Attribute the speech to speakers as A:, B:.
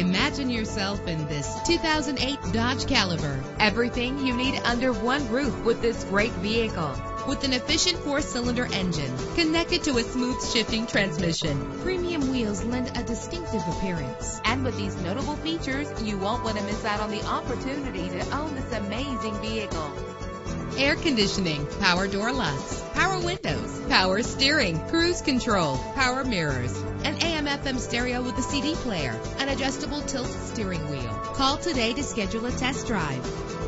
A: Imagine yourself in this 2008 Dodge Caliber. Everything you need under one roof with this great vehicle. With an efficient four-cylinder engine connected to a smooth shifting transmission, premium wheels lend a distinctive appearance. And with these notable features, you won't want to miss out on the opportunity to own this amazing vehicle air conditioning, power door locks, power windows, power steering, cruise control, power mirrors, an AM FM stereo with a CD player, an adjustable tilt steering wheel. Call today to schedule a test drive.